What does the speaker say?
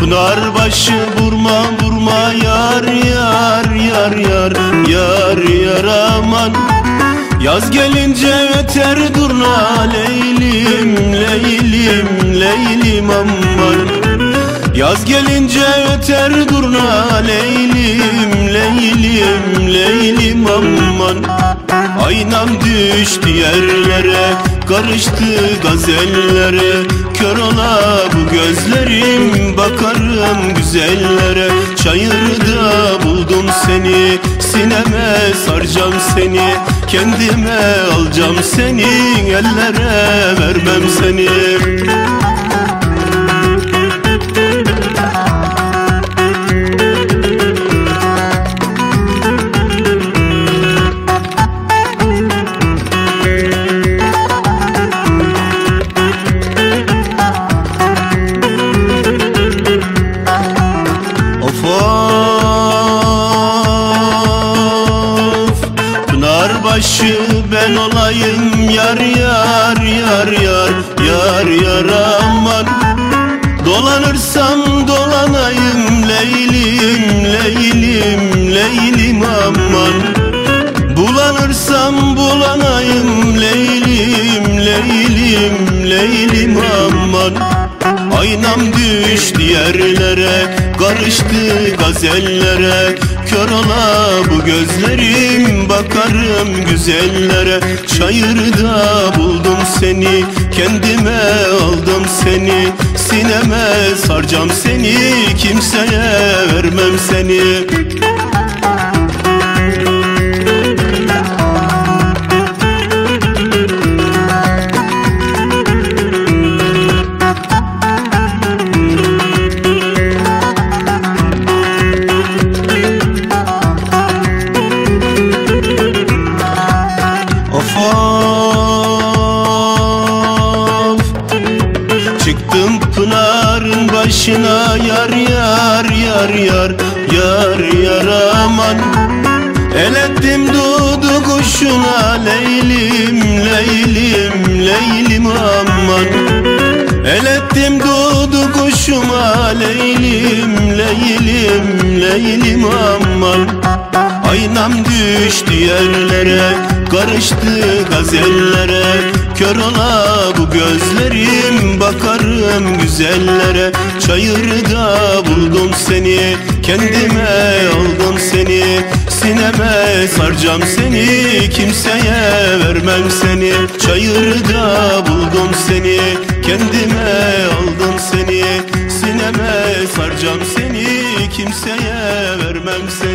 Pınar. Başı vurma vurma yar yar yar yar yar yar aman. Yaz gelince öter durna leylim leylim leylim aman. Yaz gelince öter durna leylim leylim leylim aman. Aynam düştü yerlere Karıştı gazellere. Kör ola bu gözlerim Bakarım güzellere. Çayırda buldum seni Sineme saracağım seni. Kendime alacağım seni Ellere vermem seni Pınarbaşı ben olayım yar yar yar yar yar yar aman. Dolanırsam dolanayım leylim leylim leylim aman. Bulanırsam bulanayım leylim leylim leylim aman. Aynam düştü yerlere Karıştı gazellere. Kör ola bu gözlerim Bakarım güzellere. Çayırda buldum seni Kendime aldım seni. Sineme saracağım seni Kimseye vermem seni Pınar'ın başına yar yar yar yar yar yar aman. El ettim dudu kuşuna leylim leylim leylim aman. El ettim dudu kuşuma leylim leylim leylim aman. Aynam düştü yerlere Karıştı gazellere Kör ola gözlerim Bakarım güzellere. Çayırda buldum seni Kendime aldım seni. Sineme saracağım seni Kimseye vermem seni. Çayırda buldum seni Kendime aldım seni. Sineme saracağım seni Kimseye vermem seni